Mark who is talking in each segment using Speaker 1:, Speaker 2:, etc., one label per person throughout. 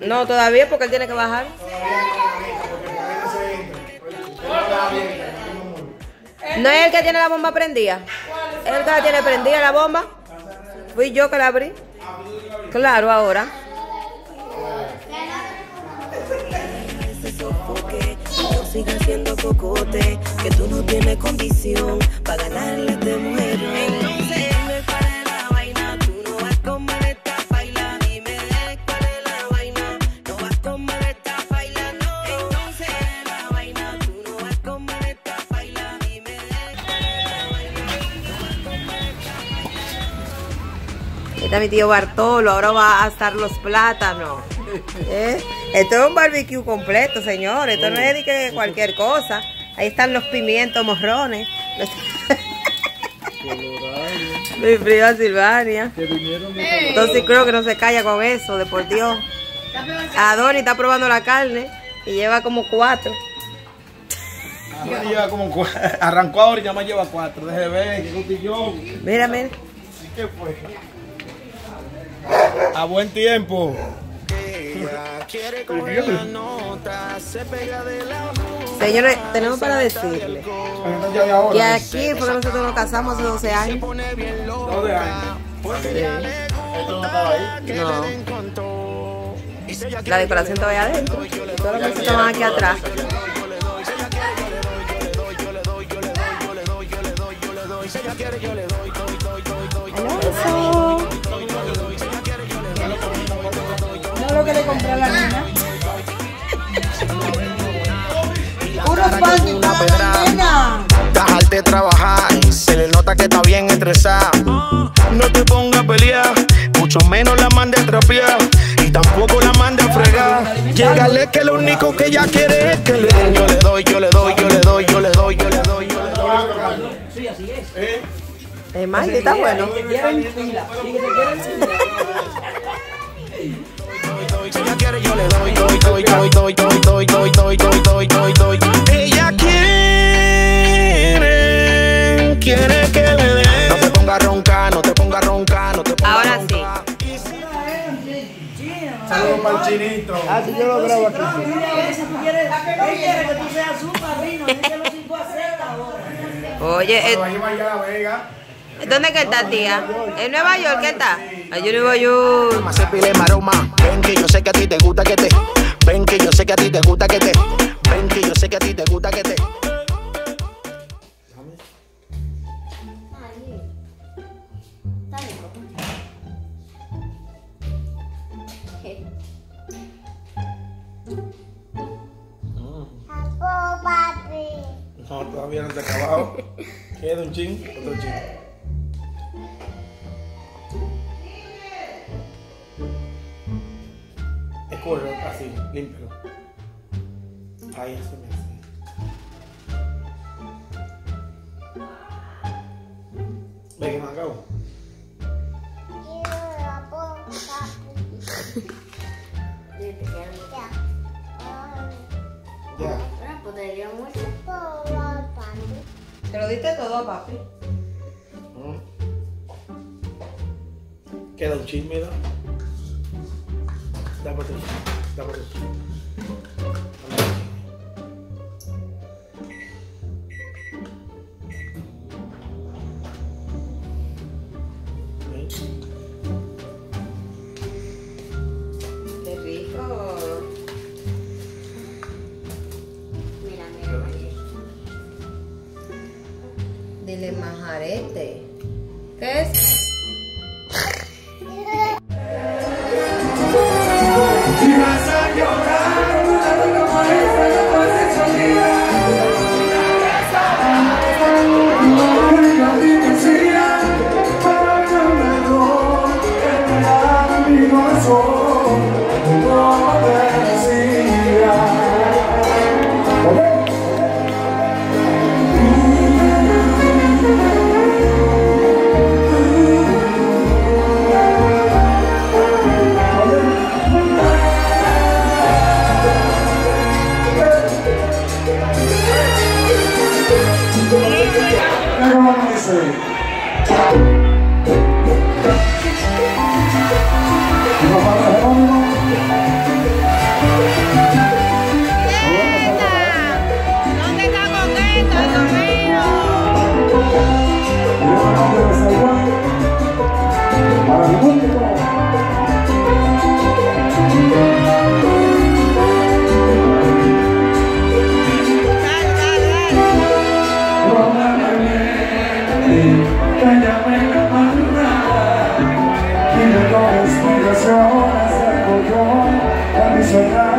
Speaker 1: No,
Speaker 2: todavía porque él tiene que bajar. ¿No es el que tiene la bomba prendida? ¿Es el que la tiene prendida la bomba? Fui yo que la abrí. Claro, ahora.
Speaker 1: sigas siendo cocote Que tú no tienes condición Para ganarle a este mujer
Speaker 2: está mi tío Bartolo, ahora va a estar los plátanos. ¿Eh? Esto es un barbecue completo, señores. Esto no es de que cualquier cosa. Ahí están los pimientos morrones. Los- Mi prima Silvania. Entonces creo que no se calla con eso, de por Dios. Adoni está probando la carne y lleva como cuatro.
Speaker 3: Ya lleva como cua- arrancó ahora y ya más lleva cuatro. Deje ver.
Speaker 2: Mira, mira.
Speaker 3: ¿Qué fue? A buen tiempo.
Speaker 2: Señores, tenemos para decirle que aquí porque nosotros nos casamos hace 12 años.
Speaker 3: 12 años.
Speaker 2: Sí.
Speaker 3: No.
Speaker 2: La decoración todavía adentro. Todos los que van aquí atrás. Alonso.
Speaker 4: Le compré a la nena. Unos panes para la nena.
Speaker 5: Dejar de trabajar, se le nota que está bien estresada. No te pongas a pelear, mucho menos la mande a trapear. Y tampoco la mande a fregar. Llegale que lo único que ella quiere es que le den. Yo le doy, yo le doy, yo le doy, yo le doy, yo le doy, yo le doy.
Speaker 2: El Magdi está bueno.
Speaker 5: Si ella quiere, yo le doy, doy, doy, doy, doy, doy, doy, doy, doy, doy, doy, doy, doy. Ella quiere, quiere que le dé. No te pongas a roncar, no te pongas a roncar, no te pongas
Speaker 2: Ahora sí.
Speaker 3: Saludos para el chinito.
Speaker 4: Él quiere que tú seas su padrino. Dice los cinco a Z ahora.
Speaker 2: Oye, eh,
Speaker 3: Vega.
Speaker 2: ¿Dónde que está, tía? ¿En Nueva York qué está?
Speaker 5: Más se pile maroma. Ven que yo sé que a ti te gusta que te. Ven que yo sé que a ti te gusta que te. Ven que yo sé que a ti te gusta que te.
Speaker 3: No, todavía no se ha acabado. Queda un chin, otro chin. Escurre así, límpialo. Ahí, eso me hace. Ve que no acabo. Ya.
Speaker 4: Te lo diste todo a papi.
Speaker 3: Mm. Queda un chin, mira. Dame chin. Dame. Ahí.
Speaker 4: Qué rico. Dile majarete. ¿Qué es?
Speaker 6: Que não conhece as horas,
Speaker 3: acordou, apaixonado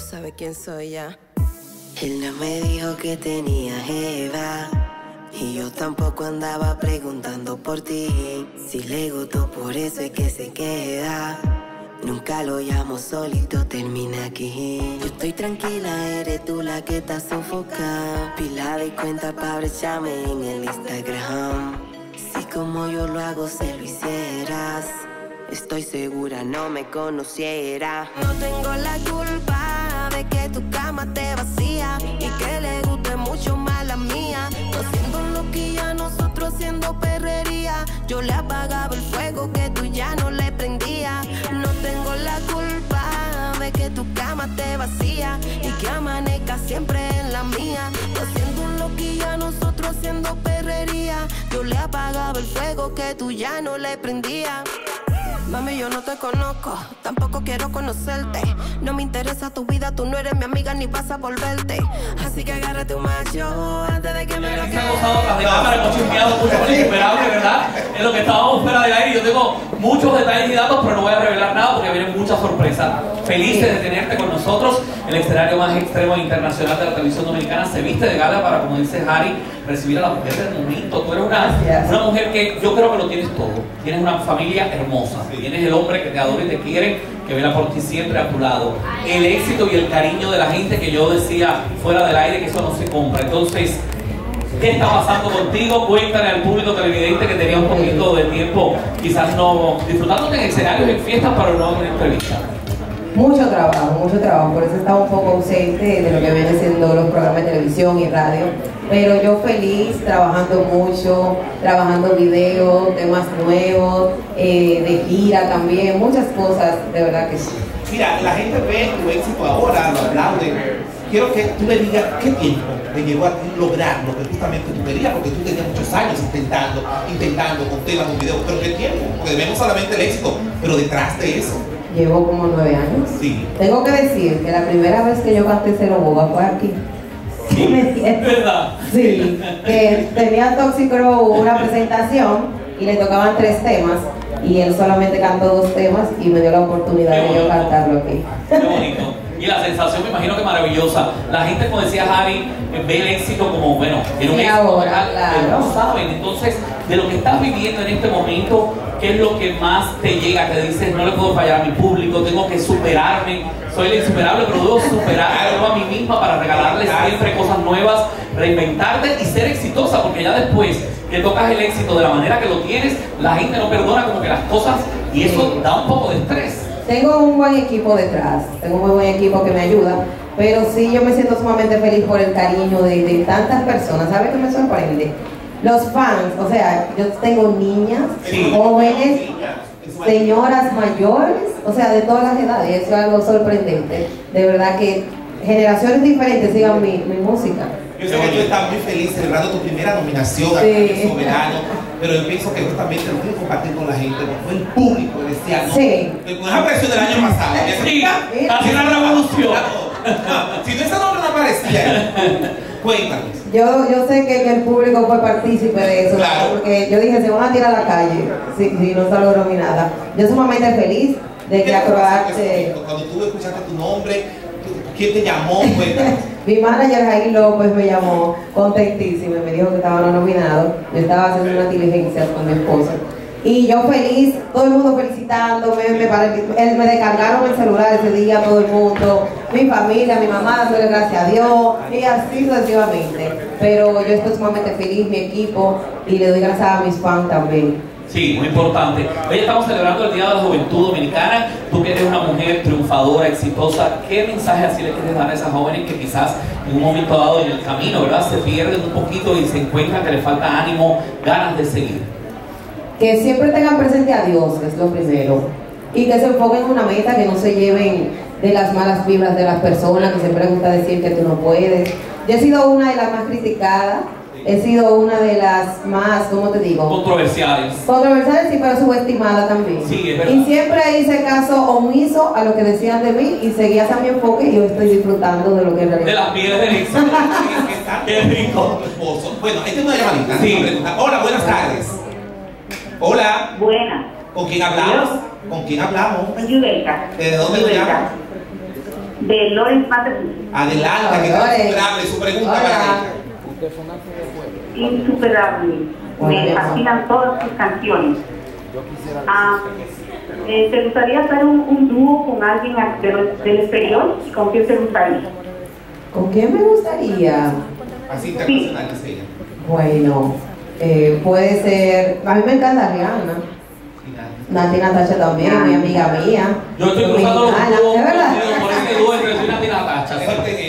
Speaker 1: Tú sabes quién soy ya. Él no me dijo que tenía Eva. Y yo tampoco andaba preguntando por ti. Si le gustó, por eso es que se queda. Nunca lo llamo solito, termina aquí. Yo estoy tranquila, eres tú la que está sofocada. Pila de cuenta para brecharme en el Instagram. Si como yo lo hago, se lo hicieras. Estoy segura no me conociera. No tengo la culpa tu cama te vacía y que le guste mucho más la mía. Haciendo lo que ya nosotros haciendo perrería. Yo le apagaba el fuego que tú ya no le prendías. No tengo la culpa de que tu cama te vacía y que amanezca siempre en la mía. Haciendo loquilla, nosotros haciendo perrería. Yo le apagaba el fuego que tú ya no le prendías. Mami, yo no te conozco, tampoco quiero conocerte. No me interesa tu vida, tú no eres mi amiga ni vas a volverte. Así que agárrate un macho antes de que me lo
Speaker 7: Se ha gozado tras de cámara, hemos chismeado mucho con Insuperable, ¿verdad? En lo que estábamos fuera del aire, yo tengo muchos detalles y datos, pero no voy a revelar nada porque vienen muchas sorpresas. Felices de tenerte con nosotros. El escenario más extremo internacional de la televisión dominicana se viste de gala para, como dice Harry, recibir a la mujer del momento. Tú eres una, una mujer que yo creo que lo tienes todo. Tienes una familia hermosa. Tienes el hombre que te adora y te quiere, que vela por ti siempre a tu lado. El éxito y el cariño de la gente que yo decía fuera del aire que eso no se compra. Entonces, ¿Qué está pasando contigo? Cuéntale al público televidente que tenía un poquito de tiempo, quizás no disfrutándote en escenarios, en fiestas, pero no en una entrevista.
Speaker 2: Mucho trabajo, mucho trabajo, por eso estaba un poco ausente de lo que vienen siendo los programas de televisión y radio. Pero yo feliz, trabajando mucho, trabajando videos, temas nuevos, eh, de gira también, muchas cosas, de verdad que sí.
Speaker 8: Mira, la gente ve tu éxito ahora, lo aplaude. Quiero que tú le digas qué tiempo te llevó a ti lograr lo que justamente tú querías, porque tú tenías muchos años intentando, intentando con temas, con videos, pero qué tiempo, porque vemos solamente el éxito, pero detrás de eso,
Speaker 2: Llevo como nueve años.
Speaker 8: sí.
Speaker 2: Tengo que decir que la primera vez que yo canté Cero Boba fue aquí. ¿Sí me entiendes?
Speaker 7: ¿Verdad?
Speaker 2: Sí, que tenía Tóxico una presentación y le tocaban tres temas y él solamente cantó dos temas y me dio la oportunidad de yo cantarlo aquí.
Speaker 7: Qué bonito. Y la sensación, me imagino que maravillosa. La gente, como decía Harry, eh, ve el éxito como, bueno, tiene un éxito,
Speaker 2: ahora, claro.
Speaker 7: no saben. Entonces, de lo que estás viviendo en este momento, ¿qué es lo que más te llega? Que dices, no le puedo fallar a mi público, tengo que superarme, soy la insuperable, pero debo superarme yo a mí misma para regalarle siempre cosas nuevas, reinventarte y ser exitosa, porque ya después que tocas el éxito de la manera que lo tienes, la gente no perdona como que las cosas, y eso da un poco de estrés.
Speaker 2: Tengo un buen equipo detrás, tengo un muy buen equipo que me ayuda, pero sí yo me siento sumamente feliz por el cariño de, de tantas personas. ¿Sabe qué me sorprende? Los fans, o sea, yo tengo niñas,
Speaker 7: Sí.
Speaker 2: jóvenes, señoras mayores, o sea, de todas las edades, eso es algo sorprendente. De verdad que generaciones diferentes sigan mi, mi música.
Speaker 8: Yo sé que tú estás muy feliz celebrando tu primera nominación a
Speaker 2: Sí.
Speaker 8: Soberano, pero yo pienso que justamente lo que compartir con la gente fue el público en este año.
Speaker 2: Sí.
Speaker 8: Con esa presión del año pasado. que
Speaker 7: casi una revolución.
Speaker 8: No, Si no ese nombre no aparecía, cuéntanos.
Speaker 2: Yo, yo sé que, el público fue partícipe de eso,
Speaker 8: Claro.
Speaker 2: porque yo dije, se van a tirar a la calle si, si no salgo nominada. Yo sumamente feliz de que
Speaker 8: ¿Qué te pasó en ese
Speaker 2: acrobaste.
Speaker 8: momento? Cuando tú escuchaste tu nombre, ¿quién te llamó?
Speaker 2: Mi manager Jair López me llamó contentísima y me dijo que estaban nominados. Yo estaba haciendo una diligencia con mi esposo. Y yo feliz, todo el mundo felicitándome, me, él- me descargaron el celular ese día, todo el mundo, mi familia, mi mamá, dándole gracias a Dios, y así sucesivamente. Pero yo estoy sumamente feliz, mi equipo, y le doy gracias a mis fans también.
Speaker 7: Sí, muy importante. Hoy estamos celebrando el Día de la Juventud Dominicana. Tú que eres una mujer triunfadora, exitosa, ¿qué mensaje así le quieres dar a esas jóvenes que quizás en un momento dado en el camino, ¿verdad? Se pierden un poquito y se encuentran que les falta ánimo, ganas de seguir.
Speaker 2: Que siempre tengan presente a Dios, es lo primero. Y que se enfoquen en una meta, que no se lleven de las malas vibras de las personas, que siempre les gusta decir que tú no puedes. Yo he sido una de las más criticadas, he sido una de las más, ¿cómo te digo?
Speaker 7: Controversiales.
Speaker 2: Controversiales, sí, pero subestimada también.
Speaker 7: Sí, es verdad.
Speaker 2: y siempre hice caso omiso a lo que decían de mí y seguía a mi enfoque y hoy estoy disfrutando de lo que en
Speaker 7: De las pieles del éxito. Qué rico.
Speaker 8: Bueno, ahí tengo una llamadita.
Speaker 7: Sí.
Speaker 8: Una pregunta. Hola, buenas tardes. Hola,
Speaker 9: Buena.
Speaker 8: ¿con quién hablamos? ¿Con quién hablamos?
Speaker 9: Yubelka.
Speaker 8: ¿De dónde nos
Speaker 9: Yubelka.
Speaker 8: llama?
Speaker 9: De Lawrence, Massachusetts.
Speaker 8: Adelante, que está su pregunta
Speaker 2: Hola.
Speaker 8: para ella.
Speaker 9: Insuperable.
Speaker 2: Hola,
Speaker 9: Me
Speaker 2: mi amor.
Speaker 9: fascinan todas sus canciones. Ah, eh, ¿Te gustaría hacer un, un dúo con alguien de los- del exterior? ¿Con quién te gustaría?
Speaker 2: ¿Con quién me gustaría?
Speaker 8: Así internacional, dice ella.
Speaker 2: Bueno, eh, puede ser. A mí me encanta Rihanna. Nati Natasha también, mi amiga mía.
Speaker 7: Yo estoy cruzando los dúos
Speaker 2: ¿de verdad?
Speaker 7: por ese dúo entre Nati Natacha.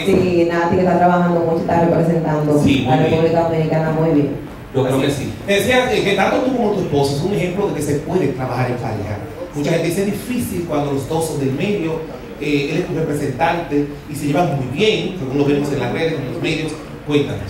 Speaker 2: Sí, Nati que está trabajando está representando
Speaker 7: Sí,
Speaker 2: a la. República Dominicana muy bien.
Speaker 7: Yo creo que sí.
Speaker 8: Te decía que tanto tú como tu esposo es un ejemplo de que se puede trabajar en pareja. Mucha gente dice es difícil cuando los dos son del medio, eh, él es tu representante y se llevan muy bien, según lo vemos en las redes, en los medios. Cuéntanos.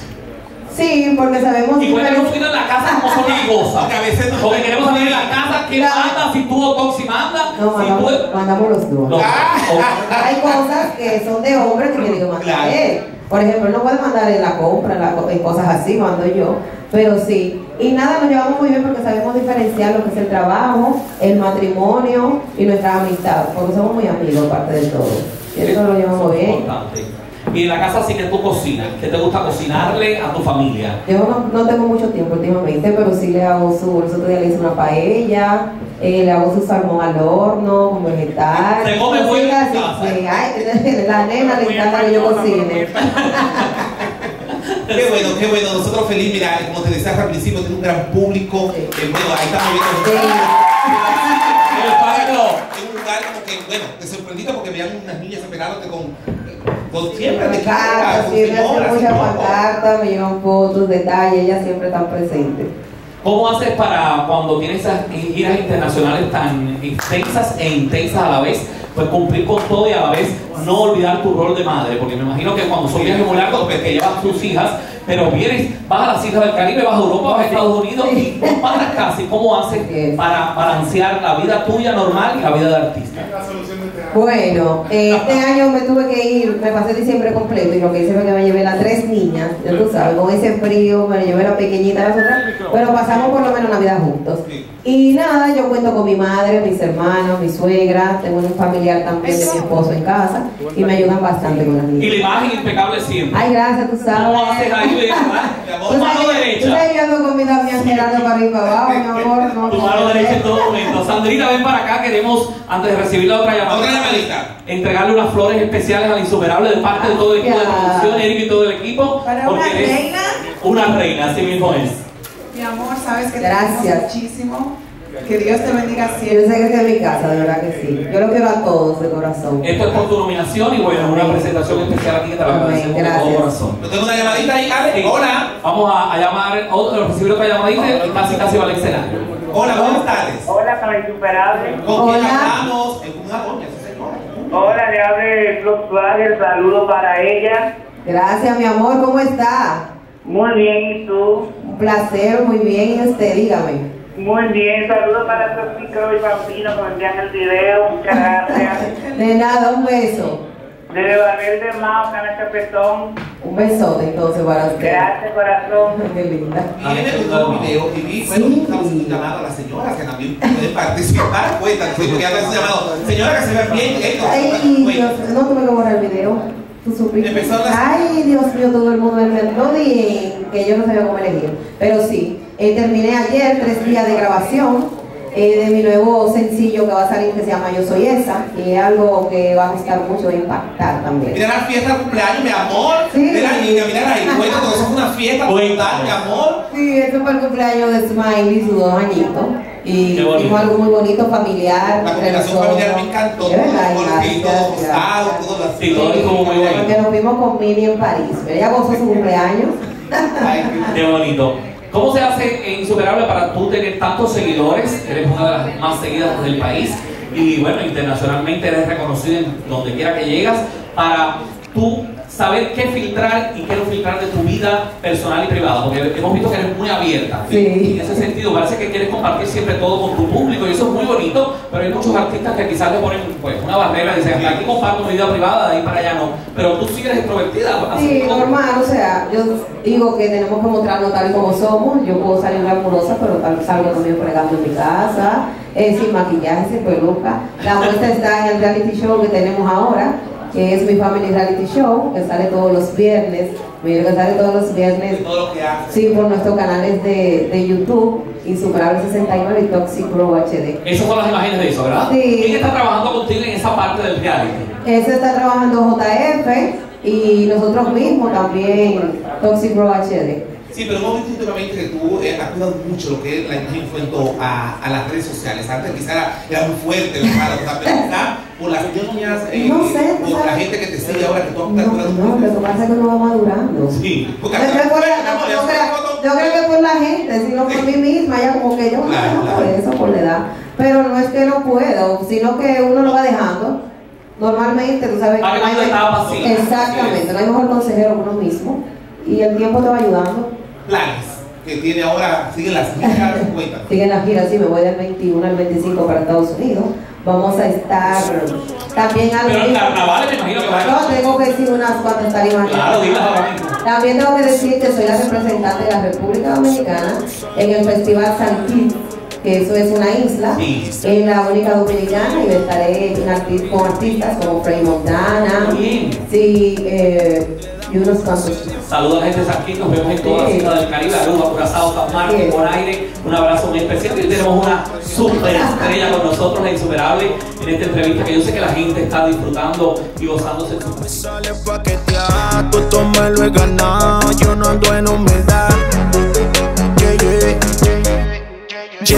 Speaker 2: Sí, porque sabemos
Speaker 7: Y cuéntanos un
Speaker 2: diferenciar-
Speaker 7: poquito en la casa cómo son las cosas.
Speaker 8: Porque a veces no-
Speaker 7: Porque queremos saber en la casa quién manda, si tú o Toxi manda.
Speaker 2: No,
Speaker 7: si
Speaker 2: mandamos,
Speaker 7: tú...
Speaker 2: mandamos los dos.
Speaker 7: No.
Speaker 2: Hay cosas que son de hombres que tienen que mandar
Speaker 8: Claro.
Speaker 2: él. Por ejemplo, él no puede mandar en la compra, en, la co- en cosas así, mando yo. Pero sí. Y nada, nos llevamos muy bien porque sabemos diferenciar lo que es el trabajo, el matrimonio y nuestra amistad. Porque somos muy amigos, aparte de todo. Y eso lo llevamos bien.
Speaker 7: Importante. Y en la casa sí que tú cocinas. ¿Qué te gusta cocinarle a tu familia?
Speaker 2: Yo no, no tengo mucho tiempo últimamente, pero sí le hago su, el otro día le hice una paella, eh, le hago su salmón al horno, con vegetal.
Speaker 7: Se come bueno en
Speaker 2: Cocina
Speaker 7: tu
Speaker 2: así,
Speaker 7: casa.
Speaker 2: sí. Ay, la nena le encanta que yo cocine.
Speaker 8: Qué bueno, qué bueno. Nosotros feliz, mira, como te decía al principio, tiene un gran público.
Speaker 2: Sí.
Speaker 8: Eh, bueno, ahí estamos viendo.
Speaker 2: Sí.
Speaker 7: El
Speaker 8: un lugar como que, bueno, te sorprendiste porque veían unas niñas esperándote con, con siempre
Speaker 2: Pancarta,
Speaker 8: con
Speaker 2: siempre hace mucha pancarta, me llevan fotos, detalles, ellas siempre están presentes.
Speaker 7: ¿Cómo haces para cuando tienes esas giras internacionales tan extensas e intensas a la vez, pues cumplir con todo y a la vez no olvidar tu rol de madre? Porque me imagino que cuando son viajes muy largos, pues que llevas tus hijas, pero vienes, vas a las islas del Caribe, vas a Europa, vas a Estados Unidos y no paras casi. ¿Cómo haces para balancear la vida tuya normal y la vida de artista?
Speaker 2: Bueno, eh, este año me tuve que ir, me pasé diciembre completo y lo que hice fue que me llevé las tres niñas, ya tú sabes, con ese frío, me llevé la pequeñita, las otras, pero pasamos por lo menos Navidad juntos. Y nada, yo cuento con mi madre, mis hermanos, mi suegra, tengo un familiar también de mi esposo en casa y me ayudan bastante con las
Speaker 7: Y la
Speaker 2: niñas.
Speaker 7: imagen impecable siempre.
Speaker 2: Ay, gracias, tú sabes.
Speaker 7: ¿Cómo haces ahí,
Speaker 2: Tú
Speaker 7: Tu mano
Speaker 2: sabes que- tú
Speaker 7: derecha.
Speaker 2: sabes que yo ando con mi Damián Gerardo para arriba y para abajo, mi amor. No,
Speaker 7: Tu
Speaker 2: no,
Speaker 7: mano
Speaker 2: no,
Speaker 7: derecha en todo momento. Sandrita, ven para acá. Queremos, antes de recibir la otra llamada,
Speaker 8: Otra llamadita.
Speaker 7: entregarle unas flores especiales al insuperable de parte de todo el equipo de producción, Eric y todo el equipo.
Speaker 10: Para una reina.
Speaker 7: Una reina, así mismo es.
Speaker 10: Mi amor, sabes que te
Speaker 2: Gracias.
Speaker 10: amo muchísimo. Que Dios te bendiga
Speaker 2: Yo
Speaker 10: siempre.
Speaker 2: sé que esta es mi casa, de verdad que sí. Yo lo quiero a todos de corazón.
Speaker 7: Esto es por tu nominación y bueno, una presentación especial aquí que te la agradecemos de todo corazón.
Speaker 8: Yo tengo una llamadita ahí, Ale.
Speaker 7: Sí.
Speaker 8: Hola.
Speaker 7: Vamos a, a llamar, o- a recibir otra llamadita y casi casi va al escenario.
Speaker 8: Hola, buenas tardes.
Speaker 11: Hola, para insuperable.
Speaker 8: ¿Con quién
Speaker 2: Hola.
Speaker 8: hablamos? Una doña, señora.
Speaker 11: Hola, le hable Suárez, saludo para ella.
Speaker 2: Gracias, mi amor, ¿cómo está?
Speaker 11: Muy bien, ¿y tú?
Speaker 2: Un placer, muy bien, y usted, dígame.
Speaker 11: Muy bien, saludo para Tóxico y Bambino que me envían el video, muchas gracias.
Speaker 2: De nada, un beso.
Speaker 11: Desde Barril de Mao, Cana Chapetón,
Speaker 2: Un besote entonces para usted.
Speaker 11: gracias corazón.
Speaker 2: Qué linda.
Speaker 8: Y me gustó el video y vi, bueno,
Speaker 2: Sí.
Speaker 8: estamos llamando a las señoras que también pueden participar. Cuéntanos, sí, porque me han llamado. Señora que se ve bien.
Speaker 2: Ay, Dios, no tuve que borrar el video. ¿Tú supiste? Ay, Dios mío, todo el mundo me no di que yo no sabía cómo elegir. Pero sí, eh, terminé ayer tres días de grabación eh, de mi nuevo sencillo que va a salir que se llama Yo Soy Esa. Y es algo que va a gustar mucho, a impactar también.
Speaker 8: Mira la fiesta de cumpleaños, mi amor.
Speaker 2: Sí.
Speaker 8: Mira, niña, mira ahí. Cuéntanos, eso fue una fiesta brutal, mi amor.
Speaker 2: Sí, este fue el cumpleaños de Smiley, sus dos añitos. Y
Speaker 7: Qué bonito.
Speaker 2: hicimos algo muy bonito, familiar.
Speaker 8: La
Speaker 2: nosotros.
Speaker 8: familiar me encantó.
Speaker 2: De verdad,
Speaker 8: Todo
Speaker 2: gracias,
Speaker 8: todo todo así.
Speaker 7: Sí, todo estuvo muy bonito.
Speaker 2: Porque nos fuimos con Mini en París. Ella gozó su cumpleaños.
Speaker 8: Ay, Qué
Speaker 7: bonito. ¿Cómo se hace Insuperable para tú tener tantos seguidores? Eres una de las más seguidas del país y bueno, internacionalmente eres reconocido en donde quiera que llegas para tú saber qué filtrar y qué no filtrar de tu vida personal y privada, porque hemos visto que eres muy abierta.
Speaker 2: Sí.
Speaker 7: Y en ese sentido parece que quieres compartir siempre todo con tu público eso es muy bonito, pero hay muchos artistas que quizás le ponen pues, una barrera y dicen, hasta aquí comparto mi vida privada, de ahí para allá no. Pero tú sí eres extrovertida.
Speaker 2: Sí, normal, o sea, yo digo que tenemos que mostrarnos tal y como somos. Yo puedo salir glamurosa, pero tal, salgo también fregando en mi casa, eh, sin maquillaje, sin peluca. La muestra está en el reality show que tenemos ahora, que es mi Family Reality Show, que sale todos los viernes. Mira, que sale todos los viernes.
Speaker 8: Todo lo que hace.
Speaker 2: Sí, por nuestros canales de, de YouTube, Insuperable 69 y Toxic Pro HD.
Speaker 7: Esas son las imágenes de eso, ¿verdad?
Speaker 2: Sí.
Speaker 7: ¿Quién está trabajando contigo en esa parte del reality?
Speaker 2: Ese está trabajando JF y nosotros mismos también, Toxic Pro HD.
Speaker 8: Sí, pero hemos visto últimamente que tú eh, has cuidado mucho lo que es la imagen en cuanto a, a las redes sociales. Antes quizá era, muy fuerte, ¿verdad? O sea, pero quizá por las niñas, eh,
Speaker 2: No sé,
Speaker 8: por la gente que te sigue ahora, que tú has
Speaker 2: No, no, lo que pasa es que uno va madurando.
Speaker 8: Sí, porque
Speaker 2: Yo creo, por yo creo- que por la gente, sino por mí misma, ya como que yo
Speaker 8: Claro,
Speaker 2: no
Speaker 8: claro.
Speaker 2: por eso, por la edad. Pero no es que no puedo, sino que uno lo va dejando. Normalmente, tú sabes
Speaker 7: Ah, que
Speaker 2: no hay-
Speaker 7: estaba así.
Speaker 2: Exactamente, no hay mejor consejero que uno mismo. Y el tiempo te va ayudando.
Speaker 8: Planes que tiene ahora, siguen las hijas, cuéntanos.
Speaker 2: Sigue la gira, sí, me voy del 21 al 25 para Estados Unidos. Vamos a estar también algo.
Speaker 7: Pero en carnaval me imagino que va a
Speaker 2: No, tengo que decir unas cuantas tarimas.
Speaker 7: Claro, dila ahora mismo.
Speaker 2: También tengo que decir que soy la representante de la República Dominicana en el Festival San Kitts, que eso es una isla, en la única dominicana, y estaré con artistas como Frey Montana, sí, eh, y unos cuantos.
Speaker 7: Saludos a la gente de San Quintín, nos vemos en toda la isla del Caribe, Aruba, Curazao, San Marcos,
Speaker 2: Sí.
Speaker 7: Bonaire. Un abrazo muy especial. Y hoy tenemos una super estrella con nosotros, la insuperable, en esta entrevista que yo sé que la gente está disfrutando y gozándose su
Speaker 5: paquetear, tú lo he ganado, yo no ando en humildad.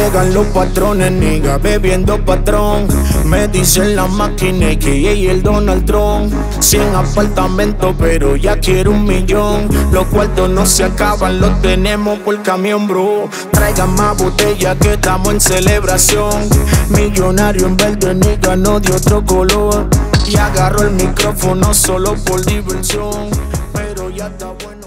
Speaker 5: Llegan los patrones, nigga, bebiendo patrón. Me dicen la máquina que y el Donald Trump. Cien apartamentos, pero ya quiero un millón. Los cuartos no se acaban, los tenemos por camión, bro. Traigan más botellas que estamos en celebración. Millonario en verde, nigga, no de otro color. Y agarro el micrófono solo por diversión. Pero ya está bueno.